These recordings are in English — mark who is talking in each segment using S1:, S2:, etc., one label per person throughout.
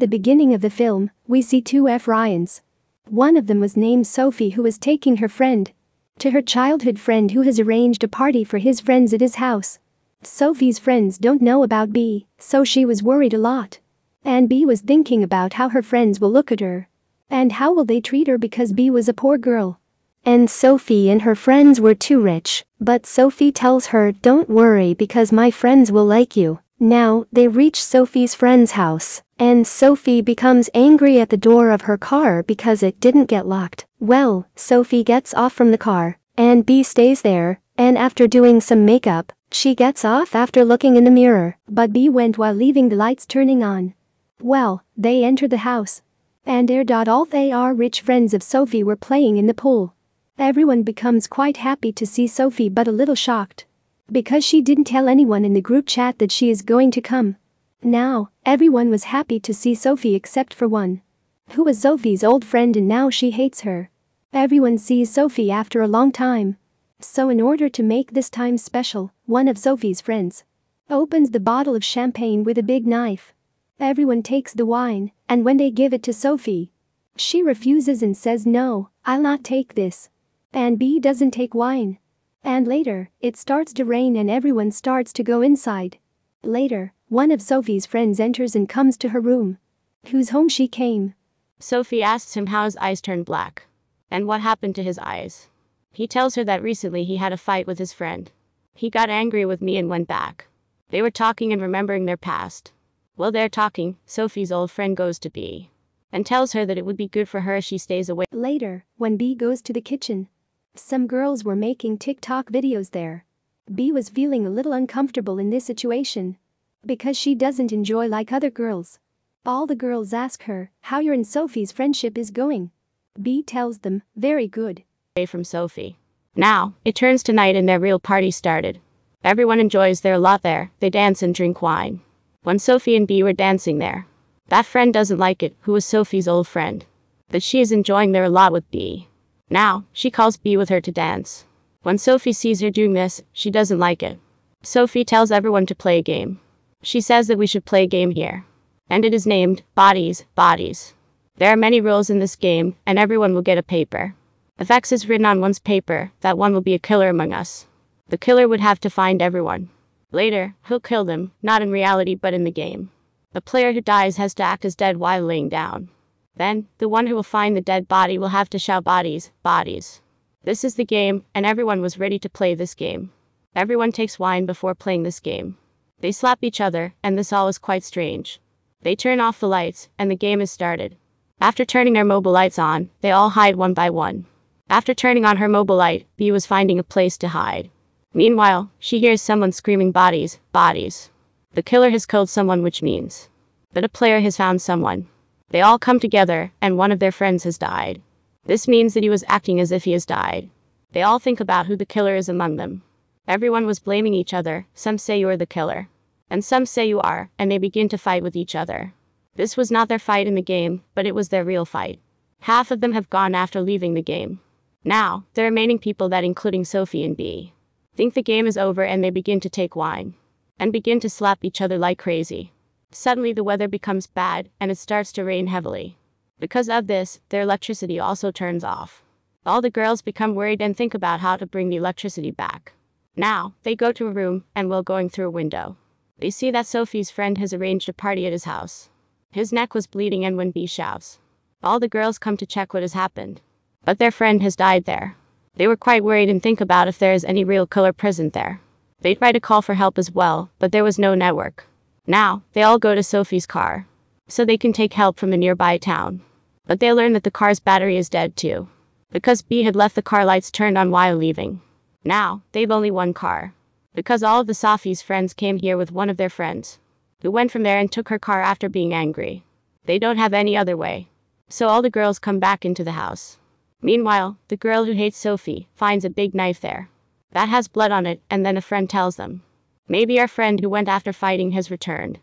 S1: At the beginning of the film, we see two F. Ryans. One of them was named Sophie who was taking her friend to her childhood friend who has arranged a party for his friends at his house. Sophie's friends don't know about B, so she was worried a lot. And B was thinking about how her friends will look at her. And how will they treat her because B was a poor girl. And Sophie and her friends were too rich, but Sophie tells her don't worry because my friends will like you. Now, they reach Sophie's friend's house, and Sophie becomes angry at the door of her car because it didn't get locked. Well, Sophie gets off from the car, and B stays there, and after doing some makeup, she gets off after looking in the mirror, but B went while leaving the lights turning on. Well, they enter the house. And there. All they are rich friends of Sophie were playing in the pool. Everyone becomes quite happy to see Sophie but a little shocked. Because she didn't tell anyone in the group chat that she is going to come. Now, everyone was happy to see Sophie except for one. Who was Sophie's old friend and now she hates her. Everyone sees Sophie after a long time. So in order to make this time special, one of Sophie's friends opens the bottle of champagne with a big knife. Everyone takes the wine, and when they give it to Sophie, she refuses and says no, I'll not take this. And B doesn't take wine. And later, it starts to rain and everyone starts to go inside. Later, one of Sophie's friends enters and comes to her room. Whose home she came.
S2: Sophie asks him how his eyes turned black. And what happened to his eyes. He tells her that recently he had a fight with his friend. He got angry with me and went back. They were talking and remembering their past. While they're talking, Sophie's old friend goes to B. And tells her that it would be good for her if she stays away.
S1: Later, when B goes to the kitchen, some girls were making TikTok videos there. B was feeling a little uncomfortable in this situation. Because she doesn't enjoy like other girls. All the girls ask her how your and Sophie's friendship is going. B tells them, very good.
S2: Away from Sophie. Now, it turns to night and their real party started. Everyone enjoys their lot there, they dance and drink wine. When Sophie and B were dancing there, that friend doesn't like it, who was Sophie's old friend. That she is enjoying their lot with B. Now, she calls B with her to dance. When Sophie sees her doing this, she doesn't like it. Sophie tells everyone to play a game. She says that we should play a game here. And it is named Bodies, Bodies. There are many rules in this game, and everyone will get a paper. If X is written on one's paper, that one will be a killer among us. The killer would have to find everyone. Later, he'll kill them, not in reality but in the game. The player who dies has to act as dead while laying down. Then, the one who will find the dead body will have to shout bodies, bodies. This is the game, and everyone was ready to play this game. Everyone takes wine before playing this game. They slap each other, and this all is quite strange. They turn off the lights, and the game is started. After turning their mobile lights on, they all hide one by one. After turning on her mobile light, B was finding a place to hide. Meanwhile, she hears someone screaming bodies, bodies. The killer has killed someone which means that a player has found someone. They all come together, and one of their friends has died. This means that he was acting as if he has died. They all think about who the killer is among them. Everyone was blaming each other, some say you are the killer. And some say you are, and they begin to fight with each other. This was not their fight in the game, but it was their real fight. Half of them have gone after leaving the game. Now, the remaining people that including Sophie and B think the game is over and they begin to take wine and begin to slap each other like crazy. Suddenly the weather becomes bad, and it starts to rain heavily. Because of this, their electricity also turns off. All the girls become worried and think about how to bring the electricity back. Now, they go to a room, and while going through a window, they see that Sophie's friend has arranged a party at his house. His neck was bleeding and when B shouts. All the girls come to check what has happened. But their friend has died there. They were quite worried and think about if there is any real killer present there. They try to call for help as well, but there was no network. Now, they all go to Sophie's car. So they can take help from a nearby town. But they learn that the car's battery is dead too. Because B had left the car lights turned on while leaving. Now, they've only one car. Because all of the Sophie's friends came here with one of their friends. Who went from there and took her car after being angry. They don't have any other way. So all the girls come back into the house. Meanwhile, the girl who hates Sophie finds a big knife there. That has blood on it, and then a friend tells them. Maybe our friend who went after fighting has returned.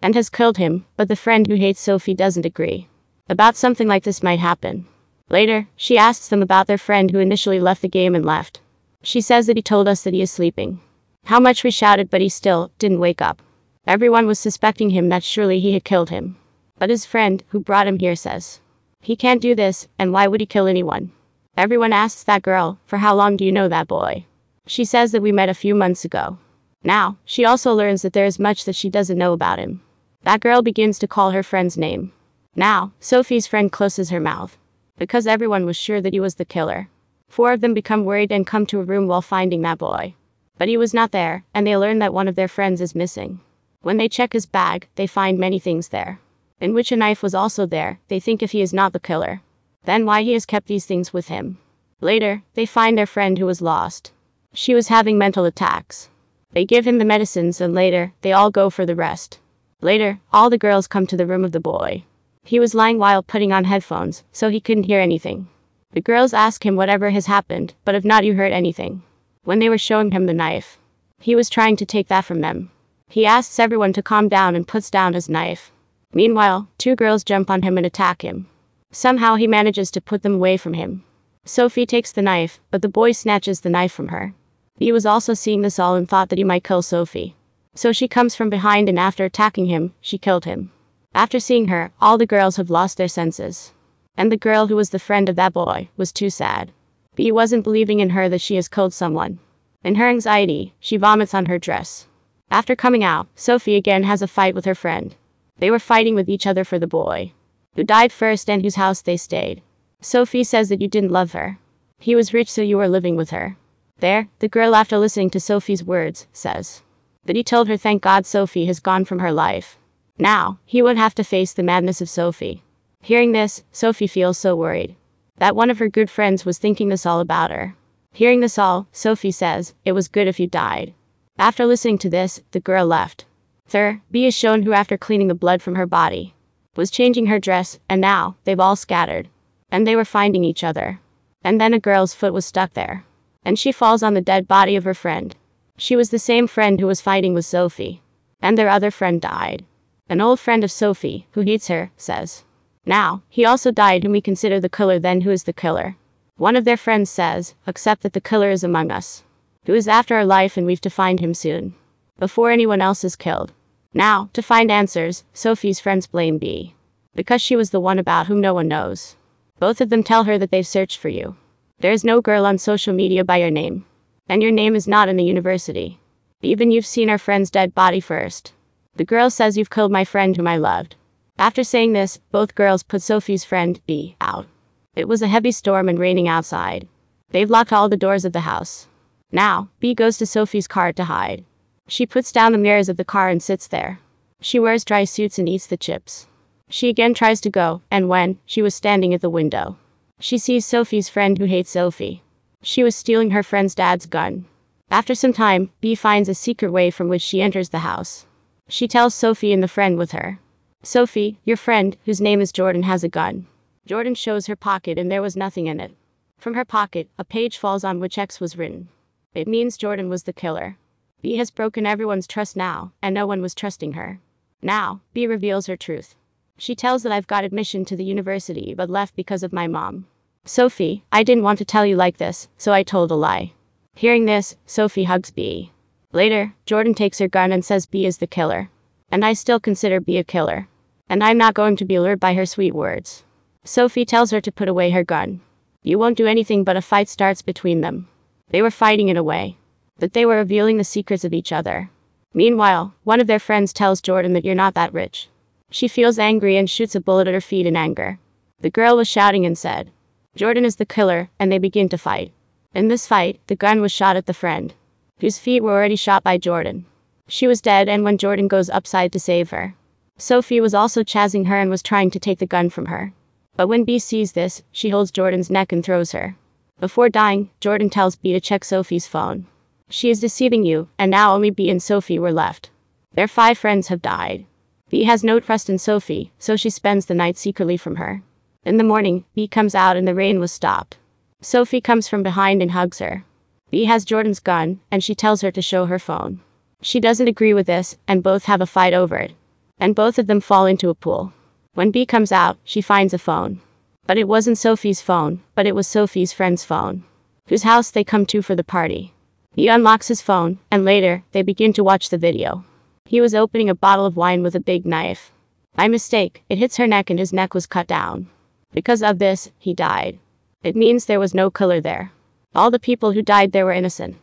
S2: And has killed him, but the friend who hates Sophie doesn't agree. About something like this might happen. Later, she asks them about their friend who initially left the game and left. She says that he told us that he is sleeping. How much we shouted but he still didn't wake up. Everyone was suspecting him that surely he had killed him. But his friend, who brought him here, says he can't do this, and why would he kill anyone? Everyone asks that girl, for how long do you know that boy? She says that we met a few months ago. Now, she also learns that there is much that she doesn't know about him. That girl begins to call her friend's name. Now, Sophie's friend closes her mouth. Because everyone was sure that he was the killer. Four of them become worried and come to a room while finding that boy. But he was not there, and they learn that one of their friends is missing. When they check his bag, they find many things there. In which a knife was also there, they think if he is not the killer. Then why he has kept these things with him. Later, they find their friend who was lost. She was having mental attacks. They give him the medicines and later, they all go for the rest. Later, all the girls come to the room of the boy. He was lying while putting on headphones, so he couldn't hear anything. The girls ask him whatever has happened, but if not you heard anything. When they were showing him the knife, he was trying to take that from them. He asks everyone to calm down and puts down his knife. Meanwhile, two girls jump on him and attack him. Somehow he manages to put them away from him. Sophie takes the knife, but the boy snatches the knife from her. He was also seeing this all and thought that he might kill Sophie. So she comes from behind and after attacking him, she killed him. After seeing her, all the girls have lost their senses. And the girl who was the friend of that boy was too sad. But he wasn't believing in her that she has killed someone. In her anxiety, she vomits on her dress. After coming out, Sophie again has a fight with her friend. They were fighting with each other for the boy, who died first and whose house they stayed. Sophie says that you didn't love her. He was rich so you were living with her. There, the girl after listening to Sophie's words, says that he told her thank God Sophie has gone from her life. Now, he would have to face the madness of Sophie. Hearing this, Sophie feels so worried that one of her good friends was thinking this all about her. Hearing this all, Sophie says, it was good if you died. After listening to this, the girl left. Thur, B is shown who after cleaning the blood from her body, was changing her dress, and now, they've all scattered. And they were finding each other. And then a girl's foot was stuck there. And she falls on the dead body of her friend. She was the same friend who was fighting with Sophie. And their other friend died. An old friend of Sophie, who hates her, says. Now, he also died whom we consider the killer then who is the killer. One of their friends says, Except that the killer is among us. Who is after our life and we've to find him soon. Before anyone else is killed. Now, to find answers, Sophie's friends blame B. Because she was the one about whom no one knows. Both of them tell her that they've searched for you. There is no girl on social media by your name. And your name is not in the university. Even you've seen our friend's dead body first. The girl says you've killed my friend whom I loved. After saying this, both girls put Sophie's friend, B, out. It was a heavy storm and raining outside. They've locked all the doors of the house. Now, B goes to Sophie's car to hide. She puts down the mirrors of the car and sits there. She wears dry suits and eats the chips. She again tries to go, and when she was standing at the window, she sees Sophie's friend who hates Sophie. She was stealing her friend's dad's gun. After some time, B finds a secret way from which she enters the house. She tells Sophie and the friend with her. Sophie, your friend, whose name is Jordan, has a gun. Jordan shows her pocket and there was nothing in it. From her pocket, a page falls on which X was written. It means Jordan was the killer. B has broken everyone's trust now, and no one was trusting her. Now, B reveals her truth. She tells that I've got admission to the university but left because of my mom. Sophie, I didn't want to tell you like this, so I told a lie. Hearing this, Sophie hugs B. Later, Jordan takes her gun and says B is the killer. And I still consider B a killer. And I'm not going to be lured by her sweet words. Sophie tells her to put away her gun. You won't do anything but a fight starts between them. They were fighting in a way But they were revealing the secrets of each other. Meanwhile, one of their friends tells Jordan that you're not that rich. She feels angry and shoots a bullet at her feet in anger. The girl was shouting and said, Jordan is the killer, and they begin to fight. In this fight, the gun was shot at the friend, whose feet were already shot by Jordan. She was dead, and when Jordan goes upside to save her, Sophie was also chasing her and was trying to take the gun from her. But when B sees this, she holds Jordan's neck and throws her. Before dying, Jordan tells B to check Sophie's phone. She is deceiving you, and now only B and Sophie were left. Their five friends have died. B has no trust in Sophie, so she spends the night secretly from her. In the morning, B comes out and the rain was stopped. Sophie comes from behind and hugs her. B has Jordan's gun, and she tells her to show her phone. She doesn't agree with this, and both have a fight over it. And both of them fall into a pool. When B comes out, she finds a phone. But it wasn't Sophie's phone, but it was Sophie's friend's phone, whose house they come to for the party. He unlocks his phone, and later, they begin to watch the video. He was opening a bottle of wine with a big knife. By mistake, it hits her neck and his neck was cut down. Because of this, he died. It means there was no killer there. All the people who died there were innocent.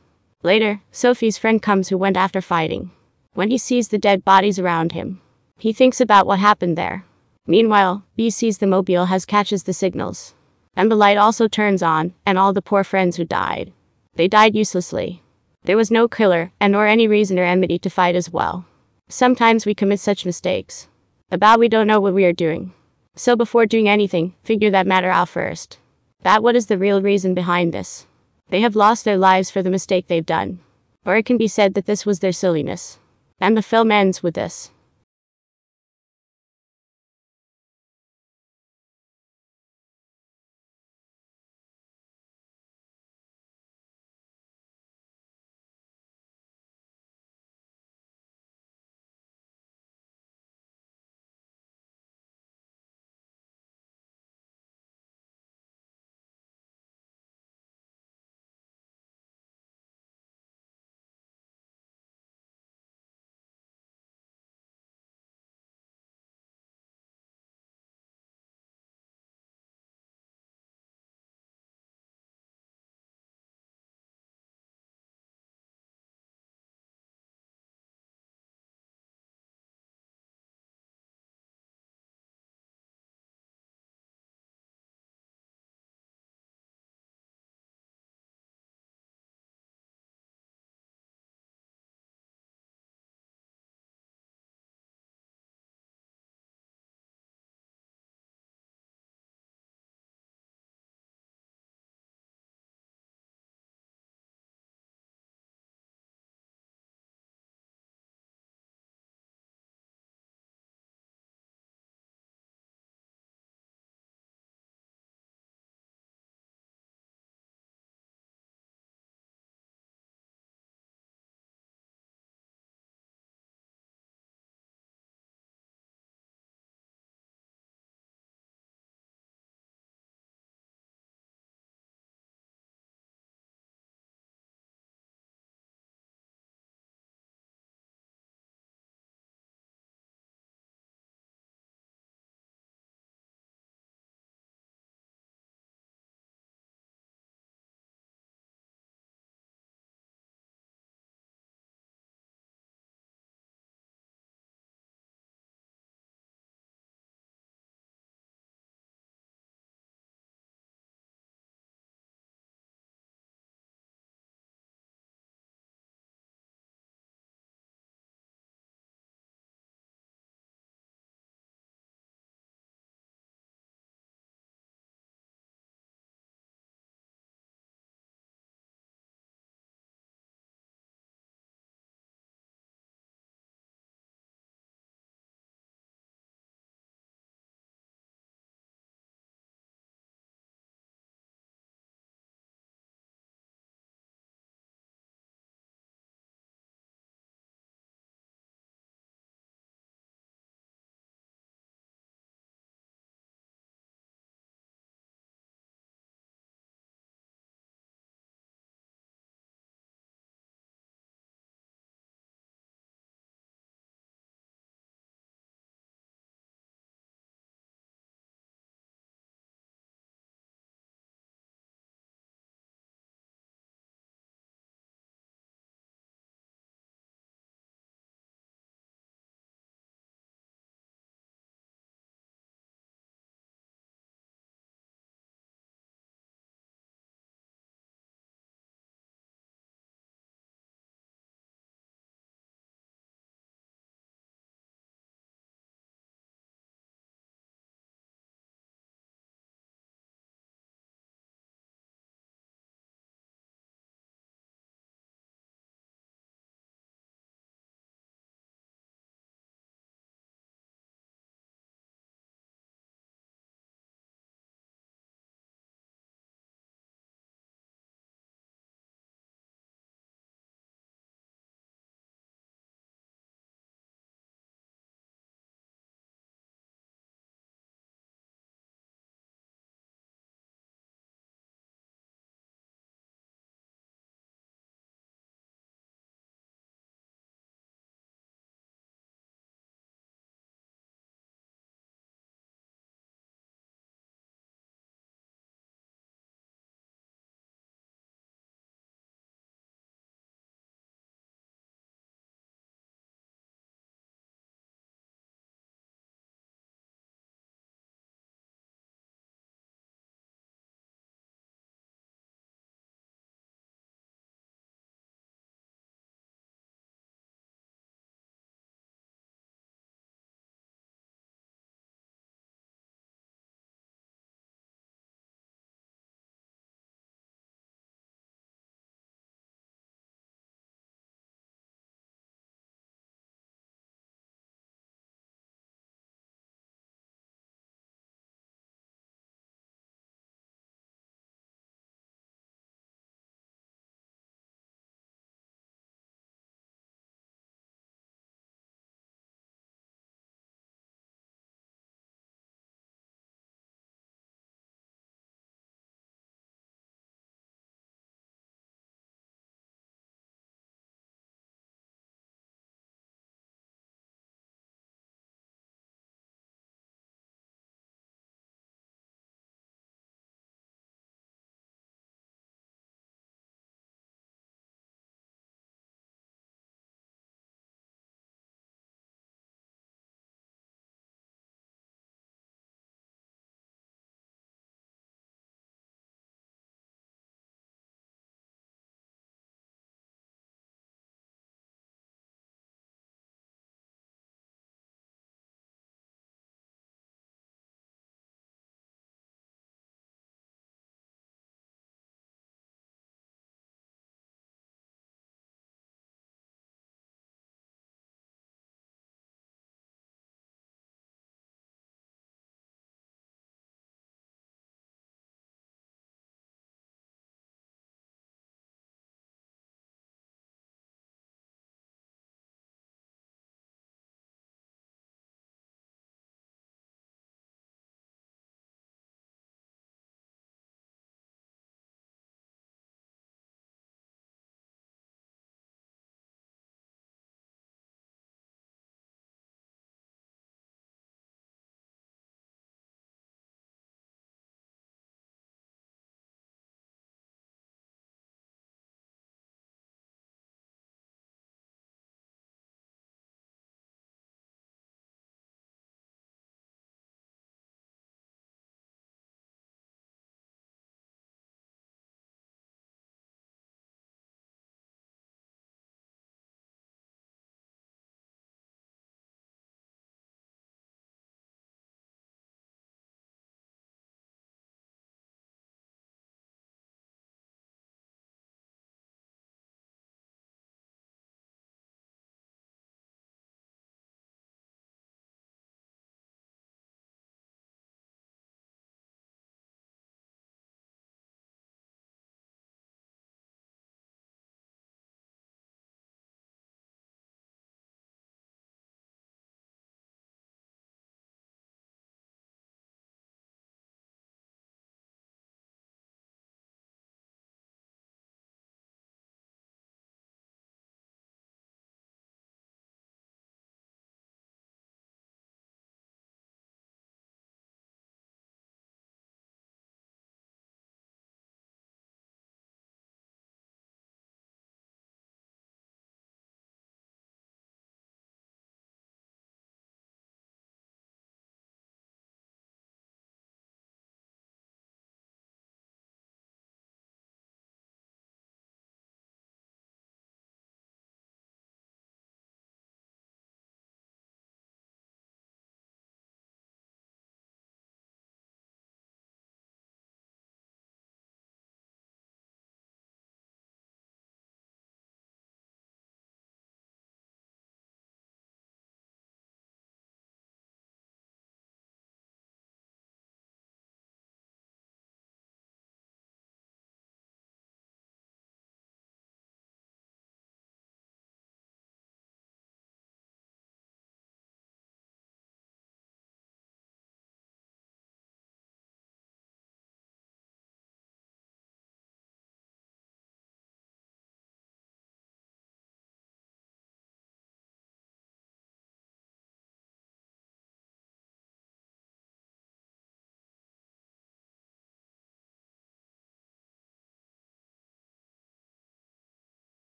S2: Later, Sophie's friend comes who went after fighting. When he sees the dead bodies around him, he thinks about what happened there. Meanwhile, B sees the mobile has catches the signals. And the light also turns on, and all the poor friends who died. They died uselessly. There was no killer, and nor any reason or enmity to fight as well. Sometimes we commit such mistakes. About we don't know what we are doing. So before doing anything, figure that matter out first. That what is the real reason behind this. They have lost their lives for the mistake they've done. Or it can be said that this was their silliness. And the film ends with this.